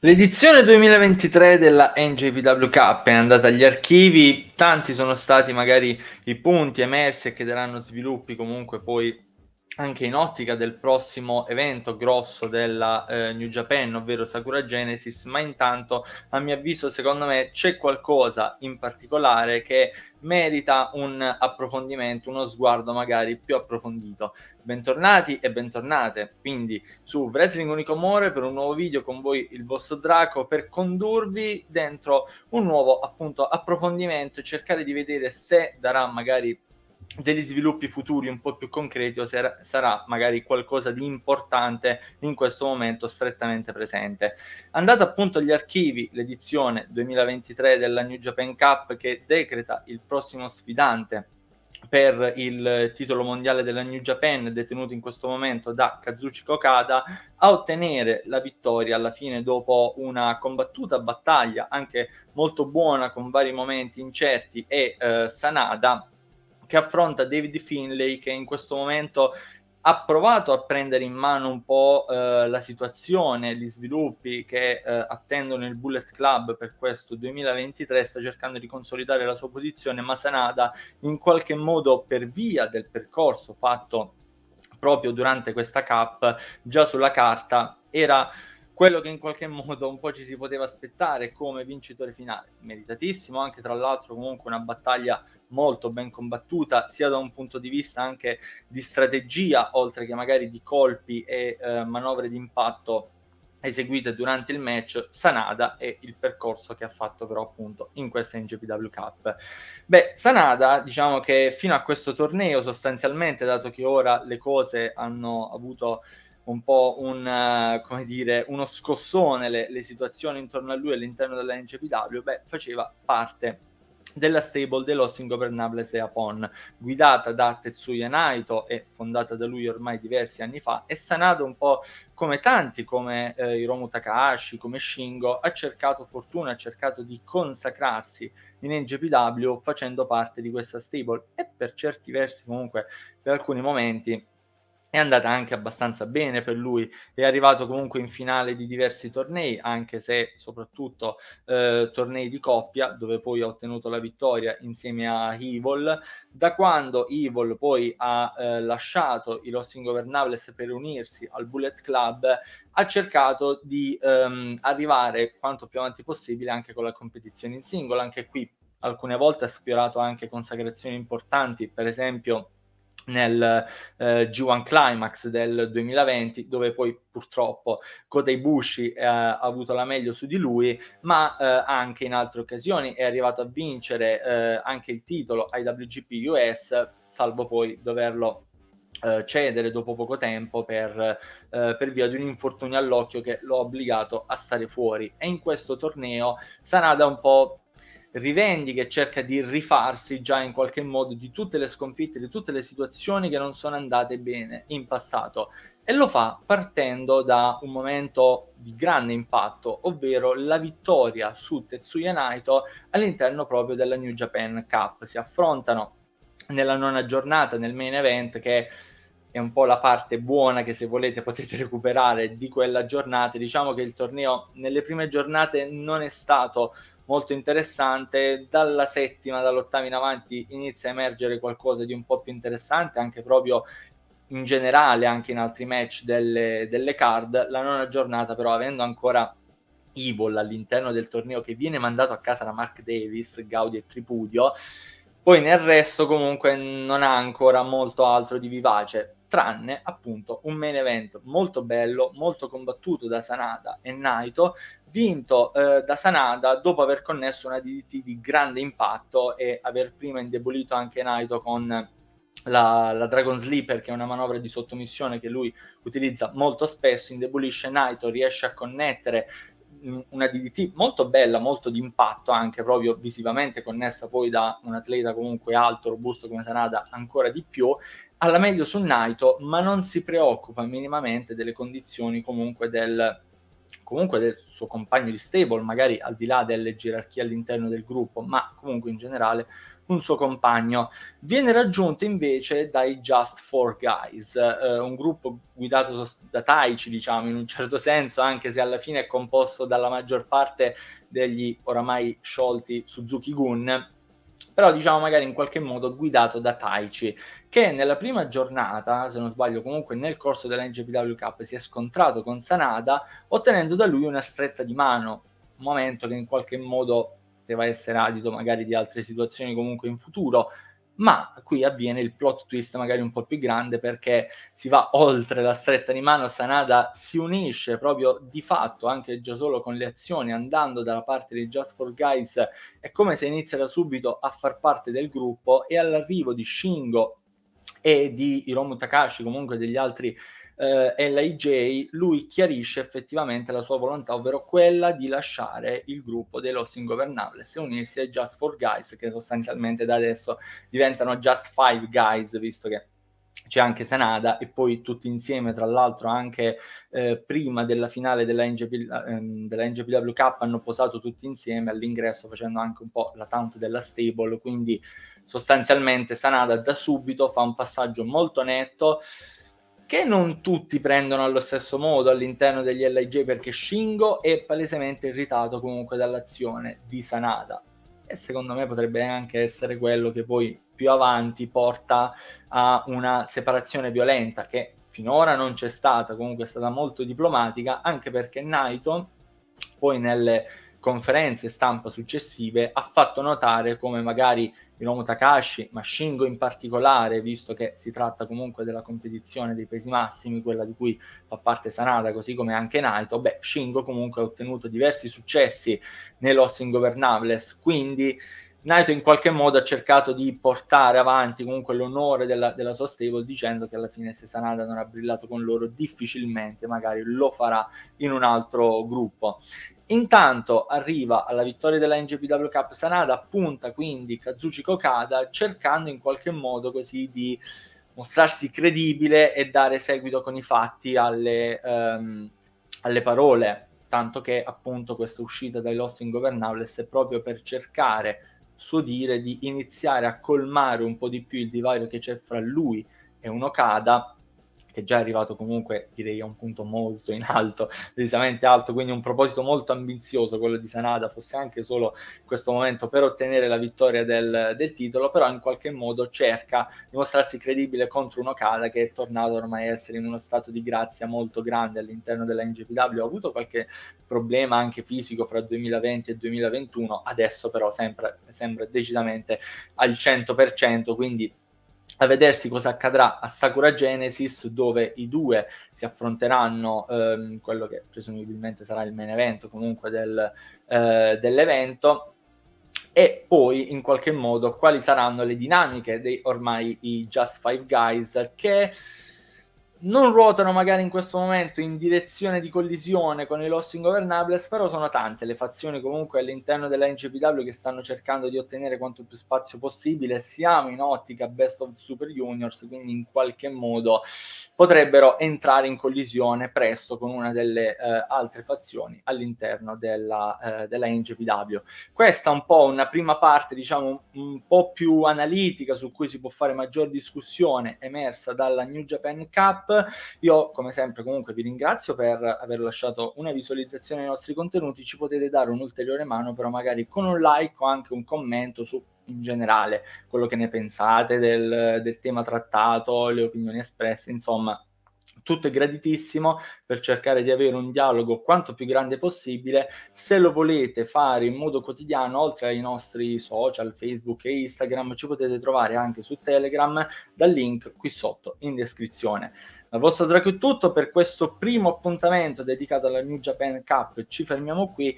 L'edizione 2023 della NJPW Cup è andata agli archivi, tanti sono stati magari i punti emersi e che daranno sviluppi comunque poi anche in ottica del prossimo evento grosso della eh, New Japan, ovvero Sakura Genesis, ma intanto a mio avviso secondo me c'è qualcosa in particolare che merita un approfondimento, uno sguardo magari più approfondito. Bentornati e bentornate quindi su Wrestling Unico Amore per un nuovo video con voi il vostro Draco per condurvi dentro un nuovo appunto approfondimento e cercare di vedere se darà magari degli sviluppi futuri un po' più concreti o se sarà magari qualcosa di importante in questo momento strettamente presente. Andate appunto agli archivi, l'edizione 2023 della New Japan Cup che decreta il prossimo sfidante per il titolo mondiale della New Japan detenuto in questo momento da Kazuchika Okada a ottenere la vittoria alla fine dopo una combattuta battaglia anche molto buona con vari momenti incerti e eh, Sanada che affronta David Finlay che in questo momento ha provato a prendere in mano un po' eh, la situazione, gli sviluppi che eh, attendono il Bullet Club per questo 2023, sta cercando di consolidare la sua posizione, ma Sanada in qualche modo per via del percorso fatto proprio durante questa Cup, già sulla carta era quello che in qualche modo un po' ci si poteva aspettare come vincitore finale. Meritatissimo, anche tra l'altro comunque una battaglia molto ben combattuta, sia da un punto di vista anche di strategia, oltre che magari di colpi e eh, manovre di impatto eseguite durante il match Sanada e il percorso che ha fatto però appunto in questa NGPW Cup. Beh, Sanada diciamo che fino a questo torneo sostanzialmente, dato che ora le cose hanno avuto un po' un, uh, come dire, uno scossone le, le, situazioni intorno a lui all'interno della NCPW, beh, faceva parte della stable The Los Ingovernables e Apon, guidata da Tetsuya Naito e fondata da lui ormai diversi anni fa, e Sanado un po' come tanti, come eh, Hiromu Takahashi, come Shingo, ha cercato fortuna, ha cercato di consacrarsi in NGPW facendo parte di questa stable e per certi versi comunque per alcuni momenti è andata anche abbastanza bene per lui, è arrivato comunque in finale di diversi tornei, anche se soprattutto eh, tornei di coppia, dove poi ha ottenuto la vittoria insieme a Evil. Da quando Evil poi ha eh, lasciato i Los Ingovernables per unirsi al Bullet Club, ha cercato di ehm, arrivare quanto più avanti possibile anche con la competizione in singolo, anche qui alcune volte ha sfiorato anche consacrazioni importanti, per esempio nel eh, G1 Climax del 2020, dove poi purtroppo Kota Ibushi eh, ha avuto la meglio su di lui, ma eh, anche in altre occasioni è arrivato a vincere eh, anche il titolo IWGP US, salvo poi doverlo Uh, cedere dopo poco tempo per, uh, per, via di un infortunio all'occhio che lo ha obbligato a stare fuori. E in questo torneo Sanada un po' rivendica e cerca di rifarsi già in qualche modo di tutte le sconfitte, di tutte le situazioni che non sono andate bene in passato e lo fa partendo da un momento di grande impatto, ovvero la vittoria su Tetsuya Naito all'interno proprio della New Japan Cup. Si affrontano nella nona giornata nel main event che è un po' la parte buona che se volete potete recuperare di quella giornata. Diciamo che il torneo nelle prime giornate non è stato molto interessante. Dalla settima, dall'ottava in avanti inizia a emergere qualcosa di un po' più interessante, anche proprio in generale, anche in altri match delle, delle card. La nona giornata, però, avendo ancora Evil all'interno del torneo che viene mandato a casa da Mark Davis, Gaudi e Tripudio. Poi nel resto comunque non ha ancora molto altro di vivace tranne appunto un main event molto bello, molto combattuto da Sanada e Naito, vinto eh, da Sanada dopo aver connesso una DDT di grande impatto e aver prima indebolito anche Naito con la, la, Dragon Sleeper, che è una manovra di sottomissione che lui utilizza molto spesso, indebolisce Naito, riesce a connettere una DDT molto bella, molto di impatto anche proprio visivamente connessa poi da un atleta comunque alto, robusto come Sanada ancora di più, alla meglio su Naito, ma non si preoccupa minimamente delle condizioni comunque del, comunque del suo compagno di stable, magari al di là delle gerarchie all'interno del gruppo, ma comunque in generale un suo compagno. Viene raggiunto invece dai Just Four Guys, eh, un gruppo guidato da Taichi, diciamo, in un certo senso, anche se alla fine è composto dalla maggior parte degli oramai sciolti Suzuki Gun, però diciamo magari in qualche modo guidato da Taichi, che nella prima giornata, se non sbaglio comunque nel corso della NGPW Cup, si è scontrato con Sanada, ottenendo da lui una stretta di mano, un momento che in qualche modo poteva essere adito magari di altre situazioni comunque in futuro, ma qui avviene il plot twist magari un po' più grande perché si va oltre la stretta di mano, Sanada si unisce proprio di fatto anche già solo con le azioni andando dalla parte dei Just for Guys, è come se inizia da subito a far parte del gruppo e all'arrivo di Shingo e di Hiromu Takashi, comunque degli altri eh, LIJ, lui chiarisce effettivamente la sua volontà, ovvero quella di lasciare il gruppo dei Los Ingovernables e unirsi ai Just for Guys, che sostanzialmente da adesso diventano Just Five Guys, visto che c'è anche Sanada e poi tutti insieme, tra l'altro anche eh, prima della finale della, NGP, ehm, della NGPW Cup hanno posato tutti insieme all'ingresso facendo anche un po' la tanto della stable, quindi sostanzialmente Sanada da subito fa un passaggio molto netto che non tutti prendono allo stesso modo all'interno degli LIJ perché Shingo è palesemente irritato comunque dall'azione di Sanada. E secondo me potrebbe anche essere quello che poi più avanti porta a una separazione violenta che finora non c'è stata, comunque è stata molto diplomatica, anche perché Naito poi nelle conferenze stampa successive ha fatto notare come magari Hiromu Takashi, ma Shingo in particolare, visto che si tratta comunque della competizione dei pesi massimi, quella di cui fa parte Sanada, così come anche Naito, beh, Shingo comunque ha ottenuto diversi successi nei Los Ingovernables, quindi Naito in qualche modo ha cercato di portare avanti comunque l'onore della, della sua stable dicendo che alla fine se Sanada non ha brillato con loro difficilmente magari lo farà in un altro gruppo Intanto arriva alla vittoria della NGPW Cup Sanada, punta quindi Kazuchi Kokada cercando in qualche modo così di mostrarsi credibile e dare seguito con i fatti alle, um, alle parole, tanto che appunto questa uscita dai Lost Ingovernables è proprio per cercare, suo dire, di iniziare a colmare un po' di più il divario che c'è fra lui e un Okada che già arrivato comunque direi a un punto molto in alto, decisamente alto, quindi un proposito molto ambizioso quello di Sanada, fosse anche solo in questo momento per ottenere la vittoria del, del titolo, però in qualche modo cerca di mostrarsi credibile contro un Okada che è tornato ormai a essere in uno stato di grazia molto grande all'interno della NGPW, ha avuto qualche problema anche fisico fra 2020 e 2021, adesso però sempre, sembra decisamente al 100%, quindi a vedersi cosa accadrà a Sakura Genesis dove i due si affronteranno ehm, quello che presumibilmente sarà il main event comunque del, eh, dell'evento e poi in qualche modo quali saranno le dinamiche dei ormai i Just Five Guys che non ruotano magari in questo momento in direzione di collisione con i Lost Ingovernables, però sono tante le fazioni comunque all'interno della NCPW che stanno cercando di ottenere quanto più spazio possibile. Siamo in ottica Best of Super Juniors, quindi in qualche modo potrebbero entrare in collisione presto con una delle eh, altre fazioni all'interno della, eh, della NCPW. Questa è un po' una prima parte, diciamo, un po' più analitica su cui si può fare maggior discussione emersa dalla New Japan Cup io, come sempre, comunque vi ringrazio per aver lasciato una visualizzazione ai nostri contenuti. Ci potete dare un'ulteriore mano, però magari con un like o anche un commento su in generale quello che ne pensate del, del tema trattato, le opinioni espresse, insomma tutto è graditissimo per cercare di avere un dialogo quanto più grande possibile. Se lo volete fare in modo quotidiano, oltre ai nostri social, Facebook e Instagram, ci potete trovare anche su Telegram dal link qui sotto in descrizione. Dal vostro Draco è tutto per questo primo appuntamento dedicato alla New Japan Cup. Ci fermiamo qui,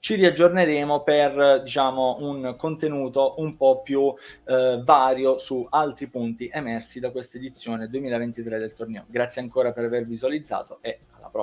ci riaggiorneremo per diciamo un contenuto un po' più eh, vario su altri punti emersi da questa edizione 2023 del torneo. Grazie ancora per aver visualizzato e alla prossima.